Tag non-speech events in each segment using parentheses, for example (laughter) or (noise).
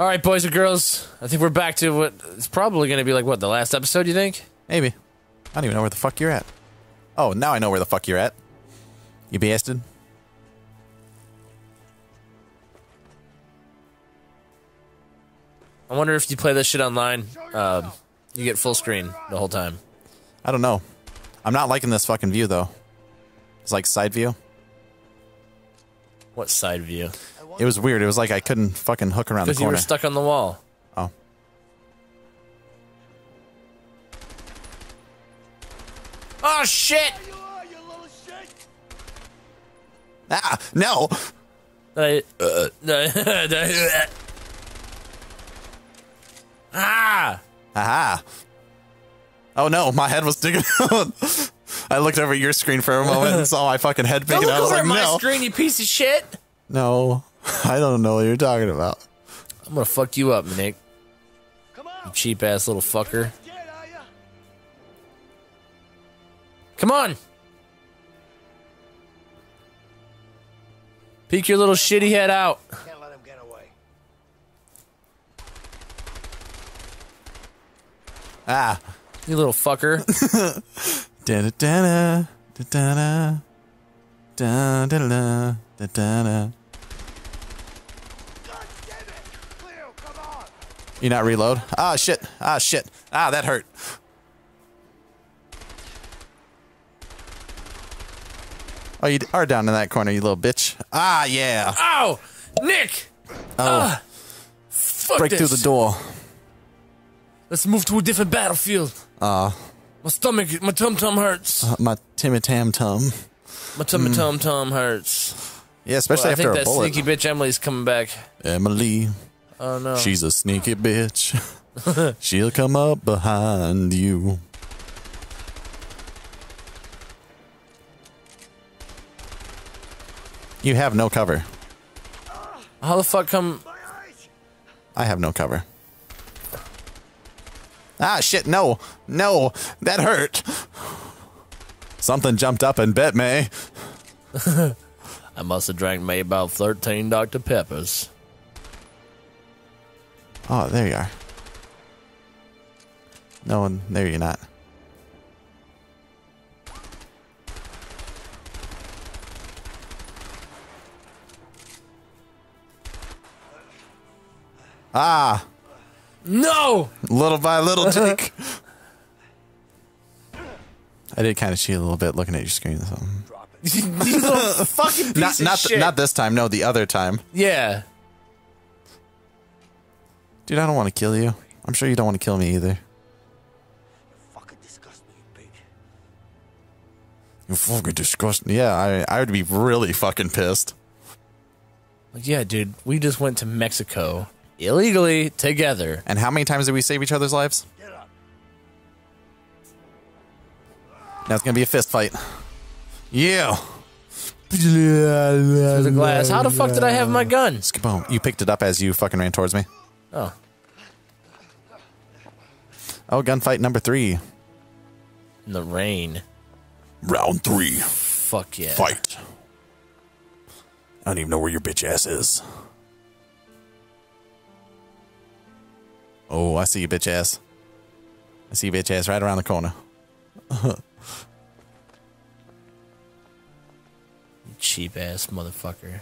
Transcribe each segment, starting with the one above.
All right, boys and girls. I think we're back to what it's probably going to be like. What the last episode? You think? Maybe. I don't even know where the fuck you're at. Oh, now I know where the fuck you're at. You bastard. I wonder if you play this shit online, um, you get full screen the whole time. I don't know. I'm not liking this fucking view though. It's like side view. What side view? It was weird. It was like I couldn't fucking hook around the Because you were stuck on the wall. oh. Oh shit! Ah, no. I- (laughs) ah! Aha. Oh no, my head was digging (laughs) out. I looked over at your screen for a moment and saw my fucking head Don't picking look out. I was over like, at my no. screen, you piece of shit! No. (laughs) I don't know what you're talking about. I'm gonna fuck you up, Nick. You cheap ass little fucker. Come on! Peek your little shitty head out. Can't let him get away. Ah. You little fucker. Da-da-da-da, da-da-da, da-da-da, da-da-da. God damn it! Cleo, come on! You not reload? Ah, shit. Ah, shit. Ah, that hurt. Oh, you are down in that corner, you little bitch. Ah, yeah. Ow! Nick! Oh, Fuck break this. through the door. Let's move to a different battlefield. Ah, My stomach, my tum tum hurts. my Timmy Tam Tum. My tum tum tum hurts. Yeah, especially Well, I think that sneaky bitch Emily's coming back. Emily, Oh no. she's a sneaky bitch. (laughs) She'll come up behind you. You have no cover. How the fuck come? I have no cover. Ah, shit, no. No, that hurt. Something jumped up and bit me. (laughs) I must have drank maybe about thirteen Dr Peppers. Oh, there you are. No one, there you're not. Ah, No. little by little, (laughs) Jake. I did kind of cheat a little bit looking at your screen. So. (laughs) you little fucking (laughs) piece Not, of not, shit. th- not this time. No, the other time. yeah. Dude, I don't want to kill you. I'm sure you don't want to kill me either. You fucking disgust me, you pig. You fucking disgusting. Yeah, I, I would be really fucking pissed. Like, yeah, dude. We just went to Mexico illegally together. And how many times did we save each other's lives? Get up. Now it's gonna be a fist fight. Yeah. Through the glass. How the fuck did I have my gun? Skaboom. You picked it up as you fucking ran towards me. Oh, Oh, gunfight number three. in the rain. Round three. Fuck yeah. Fight. I don't even know where your bitch ass is. Oh, I see you, bitch ass. I see you, bitch ass right around the corner. (laughs) Cheap ass motherfucker.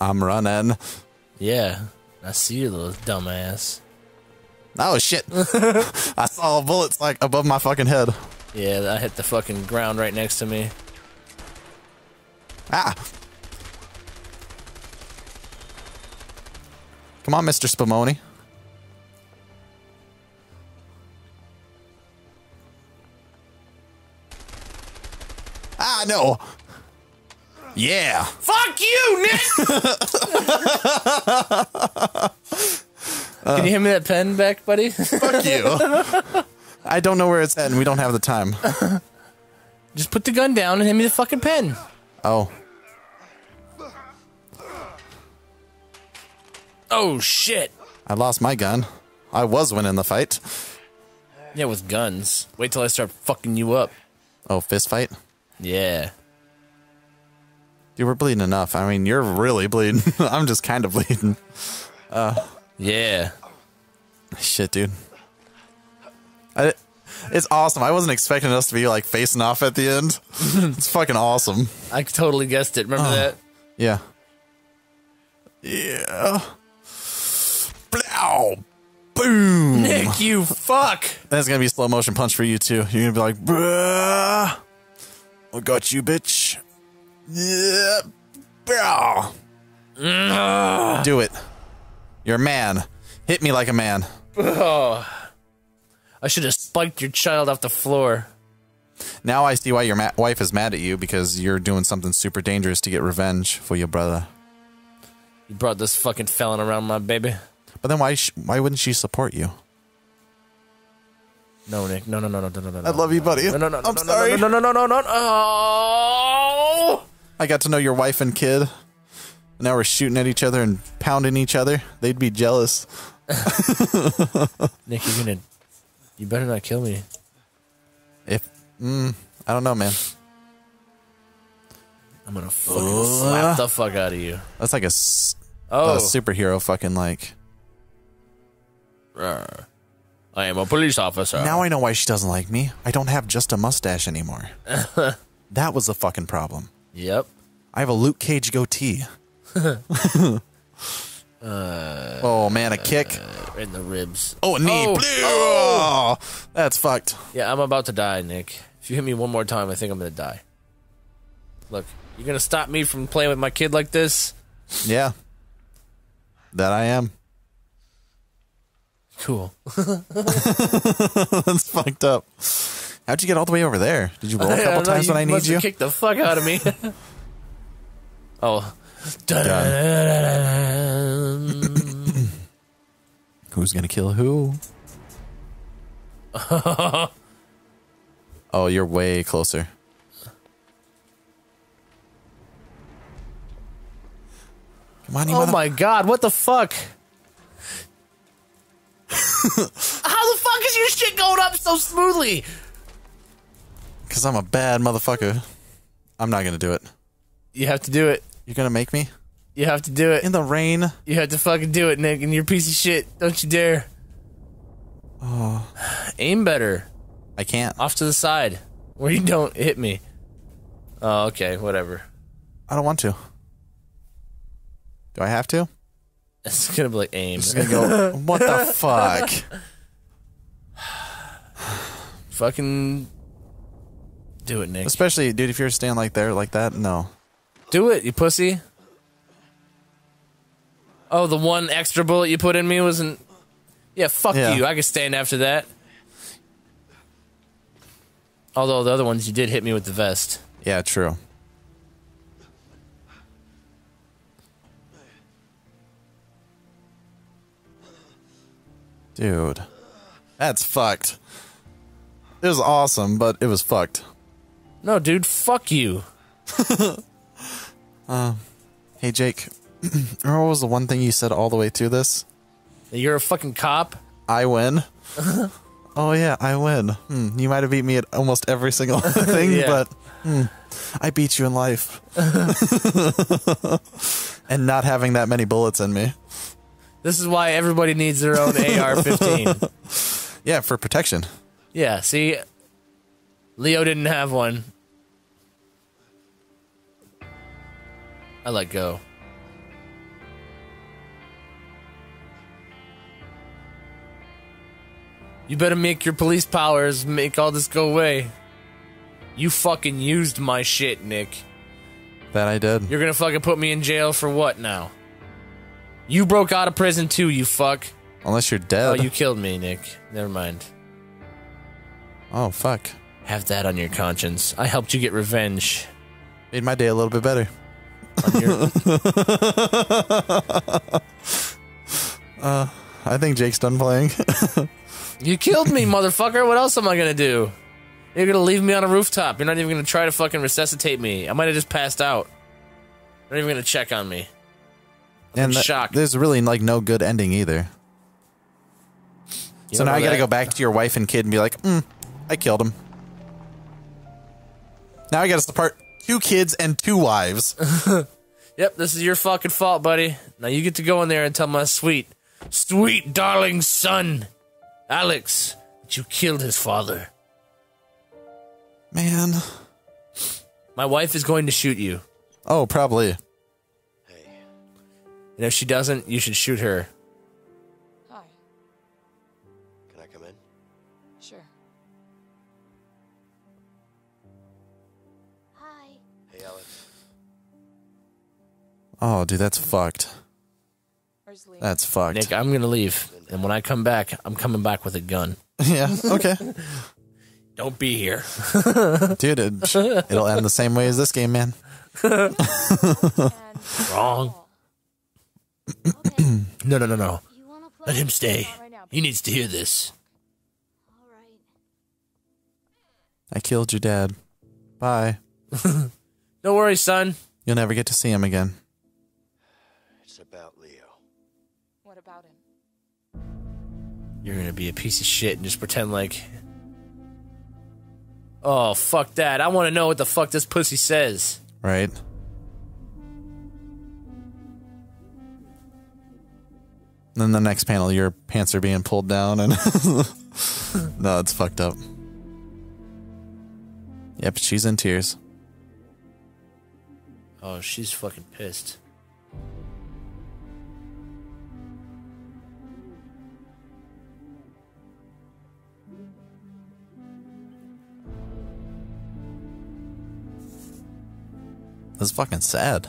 I'm running. Yeah. I see you, little dumbass. Oh shit! (laughs) I saw a bullet like above my fucking head. Yeah, I hit the fucking ground right next to me. Ah! Come on, Mr. Spumoni. Ah, no! Yeah! Fuck you, Nick! (laughs) Can you hand me that pen back, buddy? Fuck you! I don't know where it's at, and we don't have the time. Just put the gun down and hand me the fucking pen. Oh. Oh shit. I lost my gun. I was winning the fight. Yeah, with guns. Wait till I start fucking you up. Oh, fist fight? Yeah. Dude, we're bleeding enough. I mean, you're really bleeding. (laughs) I'm just kind of bleeding. Uh, Yeah. Shit, dude. I, it's awesome. I wasn't expecting us to be like facing off at the end. (laughs) it's fucking awesome. I totally guessed it. Remember that? Yeah. Yeah. Blow. Boom. Nick, you fuck. That's gonna be slow motion punch for you too. You're gonna be like, bruh. I got you, bitch. Do it. You're a man. Hit me like a man. I should have spiked your child off the floor. Now I see why your ma- wife is mad at you because you're doing something super dangerous to get revenge for your brother. You brought this fucking felon around my baby. But then why sh- why wouldn't she support you? No, Nick. No, no, no, no, no, no, no. I love you, buddy. No, no, no, no, I'm no, sorry. No, no, no, no, no, no. Oh! I got to know your wife and kid. Now we're shooting at each other and pounding each other. They'd be jealous. (laughs) Nick, you're gonna. You better not kill me. If mm, I don't know, man. I'm gonna fucking slap the fuck out of you. That's like a, s- Oh, a superhero fucking like. Rawr. I am a police officer. Now I know why she doesn't like me. I don't have just a mustache anymore. (laughs) that was the fucking problem. Yep. I have a Luke Cage goatee. (laughs) oh man, a kick. Uh, in the ribs. Oh, a knee. Oh. Oh, that's fucked. Yeah, I'm about to die, Nick. If you hit me one more time, I think I'm gonna die. Look, you're gonna stop me from playing with my kid like this? Yeah. That I am. Cool. (laughs) (laughs) That's fucked up. How'd you get all the way over there? Did you roll a (laughs) couple times when I need you? Kicked the fuck out of me. (laughs) oh. Who's gonna kill who? (laughs) oh, you're way closer. Come on, you Oh mother- my god, what the fuck? How the fuck is your shit going up so smoothly? Because I'm a bad motherfucker. I'm not gonna do it. You have to do it. You're gonna make me You have to do it. in the rain. You have to fucking do it, Nick, and you're a piece of shit. Don't you dare. Oh. Aim better. I can't. Off to the side. Where you don't hit me. Oh, okay, whatever. I don't want to. Do I have to? It's gonna be like aim. Just gonna go. what the (laughs) fuck? Fucking do it, Nick. Especially, dude, if you're standing like there, like that, no. Do it, you pussy. Oh, the one extra bullet you put in me wasn't. Yeah, fuck Yeah. you. I could stand after that. Although the other ones you did hit me with the vest. Yeah, true. Dude, that's fucked. It was awesome, but it was fucked. No, dude, fuck you. (laughs) Hey, Jake, (clears throat) what was the one thing you said all the way through this? You're a fucking cop. I win. (laughs) oh yeah, I win. Hmm, you might have beat me at almost every single (laughs) thing, Yeah. but hmm, I beat you in life. and not having that many bullets in me. This is why everybody needs their own AR-15. Yeah, for protection. yeah, see, Leo didn't have one. I let go. You better make your police powers make all this go away. You fucking used my shit, Nick. That I did. You're gonna fucking put me in jail for what now? You broke out of prison too, you fuck. Unless you're dead. Oh, you killed me, Nick. Never mind. oh fuck. Have that on your conscience. I helped you get revenge. Made my day a little bit better. Your, (laughs) I think Jake's done playing. (laughs) you killed me, motherfucker. What else am I gonna do? You're gonna leave me on a rooftop. You're not even gonna try to fucking resuscitate me. I might have just passed out. You're not even gonna check on me. and I'm that- shocked. there's really like no good ending either. You so now I got to that? go back to your wife and kid and be like, mm, I killed him. Now I got to support two kids and two wives. (laughs) Yep, this is your fucking fault, buddy. Now you get to go in there and tell my sweet, sweet darling son, Alex, that you killed his father. Man. My wife is going to shoot you. Oh, probably. Hey, And if she doesn't, you should shoot her. Oh, dude, that's fucked. That's fucked. Nick, I'm gonna leave. And when I come back, I'm coming back with a gun. (laughs) yeah, okay. (laughs) Don't be here. (laughs) Dude, it, it'll end the same way as this game, man. Wrong. (clears throat) No, no, no, no. you wanna play? Let him stay. Not right now. He needs to hear this. All right. I killed your dad. Bye. Don't worry, son. You'll never get to see him again. You're gonna be a piece of shit and just pretend like. Oh, fuck that. I wanna know what the fuck this pussy says. Right? Then the next panel, your pants are being pulled down, and (laughs) no, it's fucked up. Yep, she's in tears. Oh, she's fucking pissed. That's fucking sad.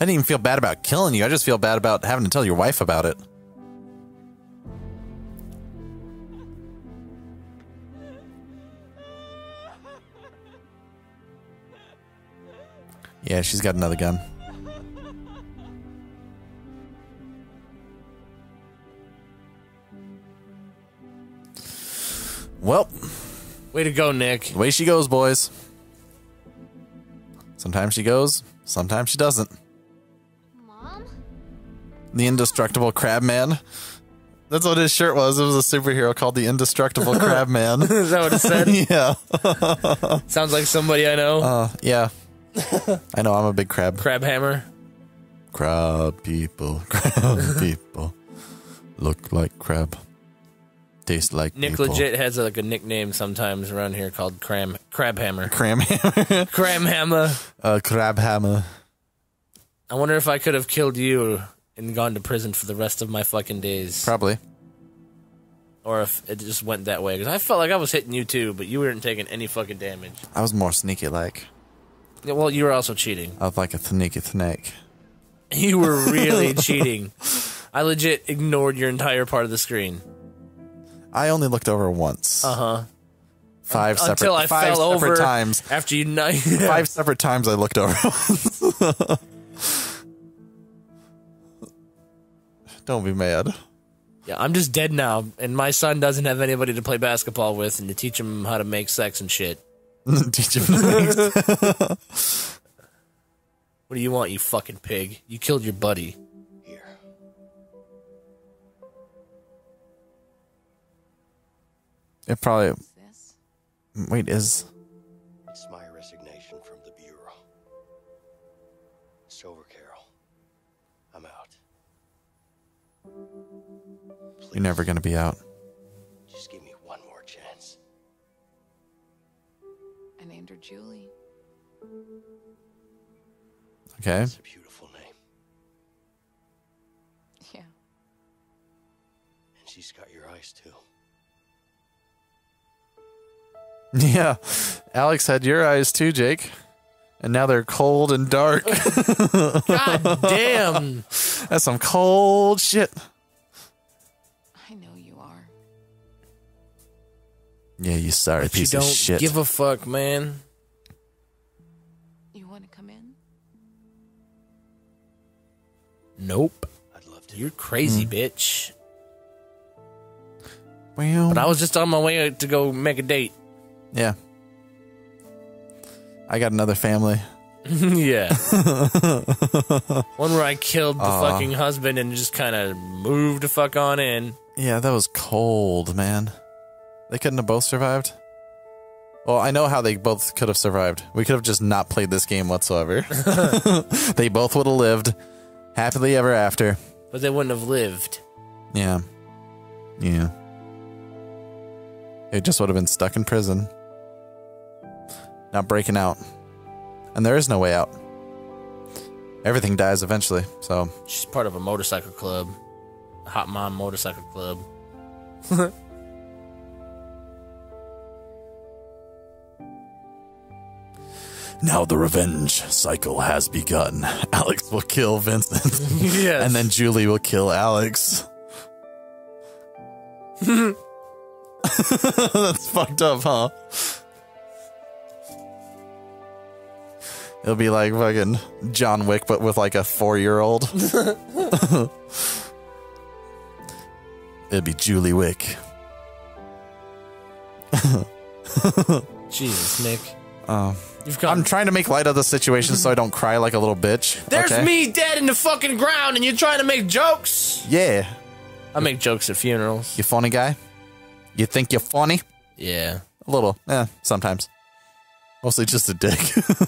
I didn't even feel bad about killing you. I just feel bad about having to tell your wife about it. Yeah, she's got another gun. Well, Way to go, Nick. away she goes, boys. Sometimes she goes, sometimes she doesn't. Mom? The indestructible crab man. That's what his shirt was. It was a superhero called the indestructible (laughs) crab man. Is that what it said? (laughs) yeah. (laughs) Sounds like somebody I know. Uh, yeah. I know I'm a big crab. Crab Hammer. Crab people, crab people. Look like crab. Taste like Nick people. legit has like a nickname sometimes around here called Cram Crab Hammer. Cram hammer. Cram Hammer. uh, crab hammer. I wonder if I could have killed you and gone to prison for the rest of my fucking days, Probably. or if it just went that way. Because I felt like I was hitting you too, but you weren't taking any fucking damage. I was more sneaky like. Yeah, Well, you were also cheating. I was like a sneaky snake. You were really (laughs) cheating. I legit ignored your entire part of the screen. I only looked over once. Uh huh. Five separate Until I five fell separate over times. after you. Kn- (laughs) Five separate times I looked over. (laughs) Don't be mad. Yeah, I'm just dead now, and my son doesn't have anybody to play basketball with and to teach him how to make sex and shit. (laughs) Teach him make What do you want, you fucking pig? You killed your buddy. It probably. Wait, is. It's my resignation from the Bureau. It's over, Carol. I'm out. Please, You're never going to be out. just give me one more chance. I named her Julie. Okay. It's a beautiful name. Yeah. And she's got your eyes, too. (laughs) Yeah. Alex had your eyes too, Jake. And now they're cold and dark. (laughs) God (laughs) damn! That's some cold shit. I know you are. Yeah, you sorry But you piece don't of shit. give a fuck, man. You want to come in? Nope. I'd love to. You're crazy, Hmm. bitch. well, But I was just on my way to go make a date. Yeah. I got another family. (laughs) yeah. (laughs) One where I killed the Aw. fucking husband and just kind of moved the fuck on in. Yeah, that was cold, man. They couldn't have both survived. Well, I know how they both could have survived. We could have just not played this game whatsoever. (laughs) they both would have lived happily ever after. But they wouldn't have lived. Yeah. Yeah. They just would have been stuck in prison. Not breaking out. And there is no way out. Everything dies eventually, so She's part of a motorcycle club. A hot mom motorcycle club. (laughs) now the revenge cycle has begun. (laughs) Alex will kill Vincent. (laughs) yes. and then Julie will kill Alex. That's fucked up, huh? It'll be like fucking John Wick, but with like a four year old. (laughs) It'd be Julie Wick. Jesus, Nick. Oh. (laughs) You've gone. I'm trying to make light of the situation so I don't cry like a little bitch. There's okay? me dead in the fucking ground and you're trying to make jokes. Yeah. I make jokes at funerals. You funny guy? You think you're funny? Yeah. A little. Yeah, sometimes. Mostly just a dick.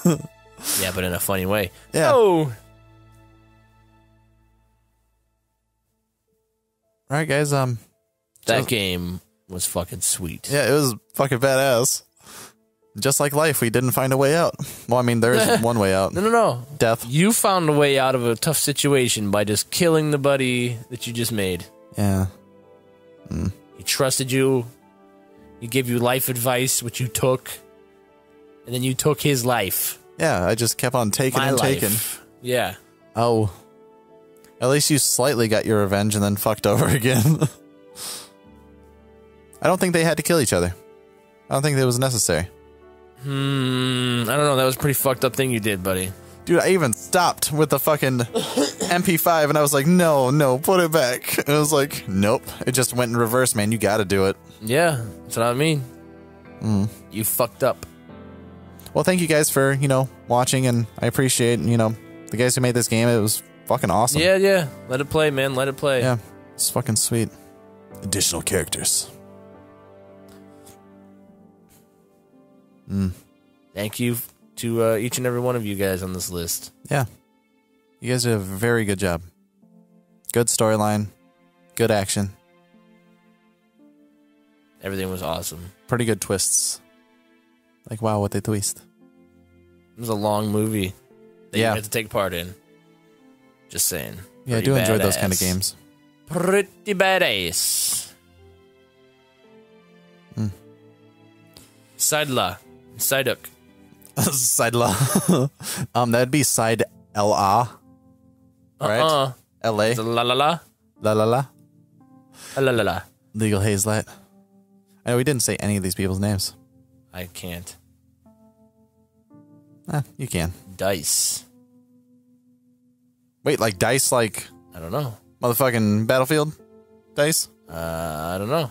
(laughs) Yeah, but in a funny way. Yeah. Oh. All right, guys. Um, That game was fucking sweet. yeah, it was fucking badass. Just like life, we didn't find a way out. Well, I mean, there is (laughs) one way out. No, no, no. Death. You found a way out of a tough situation by just killing the buddy that you just made. Yeah. He trusted you. He gave you life advice, which you took. And then you took his life. Yeah, I just kept on taking My and life. taking. Yeah. Oh. At least you slightly got your revenge and then fucked (laughs) over again. I don't think they had to kill each other. I don't think that was necessary. Hmm. I don't know. That was a pretty fucked up thing you did, buddy. Dude, I even stopped with the fucking (coughs) MP5 and I was like, no, no, put it back. (laughs) And I was like, nope. It just went in reverse, man. You gotta do it. Yeah. That's what I mean. Mm. You fucked up. Well, thank you guys for, you know, watching and I appreciate, you know, the guys who made this game. It was fucking awesome. Yeah, yeah. Let it play, man. Let it play. Yeah. It's fucking sweet. Additional characters. Thank you to uh, each and every one of you guys on this list. Yeah. You guys did a very good job. Good storyline. Good action. Everything was awesome. Pretty good twists. Like, wow, what they twist. It was a long movie that Yeah. you had to take part in. Just saying. Yeah, I Pretty do enjoy those kind of games. Pretty badass. Hmm. Sidla. Siduk. (laughs) side la. (laughs) um, that'd be side L A. Right? Uh-uh. L A. La la la. La la la. La la la. Legal Hazlet. I know we didn't say any of these people's names. I can't. Eh, you can. Dice. Wait, like dice, like I don't know. motherfucking Battlefield dice? Uh, I don't know.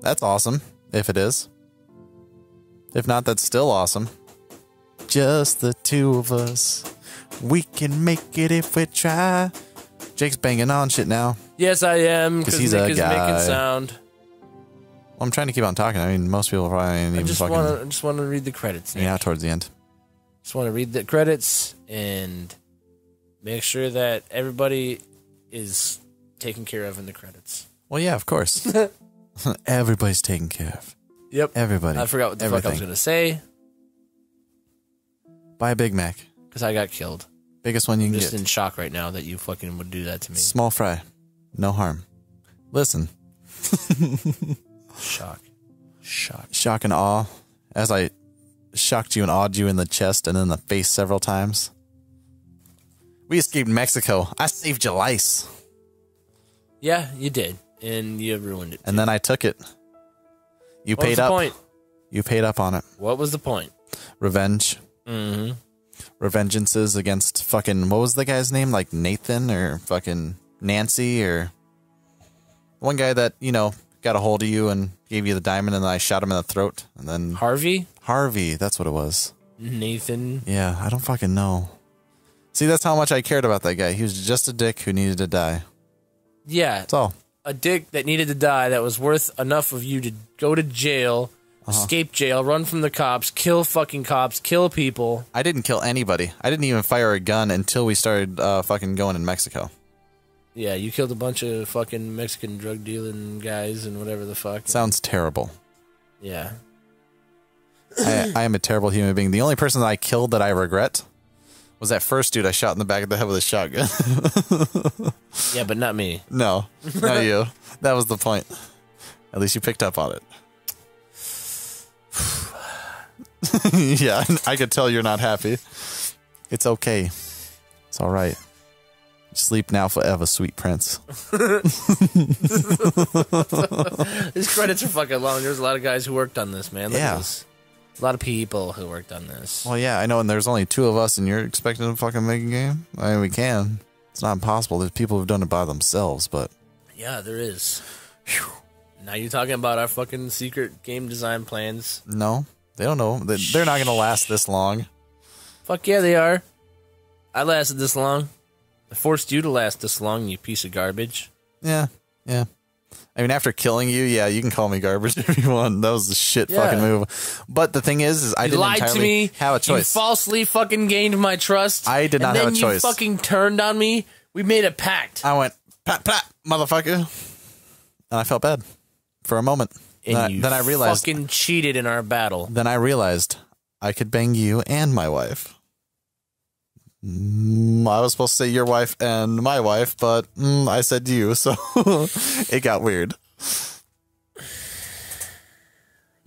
That's awesome, if it is. If not, that's still awesome. Just the two of us. We can make it if we try. Jake's banging on shit now. Yes, I am. because he's Nick a guy. making sound. Well, I'm trying to keep on talking. I mean, most people probably ain't I even just fucking. want to just want to read the credits. Nick. yeah, towards the end. Just want to read the credits and make sure that everybody is taken care of in the credits. Well, yeah, of course. (laughs) Everybody's taken care of. Yep. Everybody. I forgot what the fuck I was going to say Buy a Big Mac. because I got killed. Biggest one you I'm can just get. in shock right now that you fucking would do that to me. Small fry. No harm. Listen, (laughs) Shock. Shock. shock and awe as I shocked you and awed you in the chest and in the face several times. We escaped Mexico. I saved your life. Yeah, you did. And you ruined it. And then I took it. You what was paid the up. point? You paid up on it. What was the point? Revenge. Mm-hmm. Revengeances against fucking what was the guy's name? Like Nathan or fucking Nancy or one guy that, you know, got a hold of you and gave you the diamond and then I shot him in the throat and then Harvey? Harvey, that's what it was. Nathan. Yeah, I don't fucking know. See, that's how much I cared about that guy. He was just a dick who needed to die. Yeah, That's all. a dick that needed to die that was worth enough of you to go to jail, escape jail, run from the cops, kill fucking cops, kill people. I didn't kill anybody. I didn't even fire a gun until we started uh, fucking going in Mexico. Yeah, you killed a bunch of fucking Mexican drug dealing guys and whatever the fuck. Sounds terrible. yeah. I, I am a terrible human being. The only person that I killed that I regret was that first dude I shot in the back of the head with a shotgun. (laughs) Yeah, but not me. no, (laughs) not you. That was the point. At least you picked up on it. (laughs) yeah, I could tell you're not happy. It's okay. It's all right. Sleep now forever, sweet prince. (laughs) (laughs) These credits are fucking long. There's a lot of guys who worked on this, man. Look Yeah. this. A lot of people who worked on this. Well, yeah, I know, and there's only two of us, and you're expecting to fucking make a game? I mean, we can. It's not impossible. There's people who've done it by themselves, but Yeah, there is. Now you're talking about our fucking secret game design plans. no, they don't know. They- They're not going to last this long. Fuck yeah, they are. I lasted this long. I forced you to last this long, you piece of garbage. Yeah, yeah. I mean, after killing you, yeah, you can call me garbage (laughs) if you want. That was the shit Yeah. fucking move. But the thing is, is I You didn't lied to me. have a You choice. falsely fucking gained my trust. I did not and have then a you choice. fucking turned on me. We made a pact. I went, pat, pat, motherfucker. And I felt bad for a moment. and then, I, you then I realized, fucking cheated in our battle. then I realized I could bang you and my wife. Mm, I was supposed to say your wife and my wife, but mm, I said you, so (laughs) it got weird.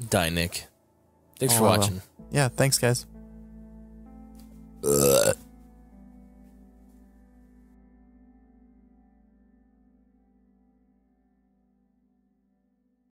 Die, Nick. Thanks Oh, for well. watching. Yeah, thanks, guys. Ugh.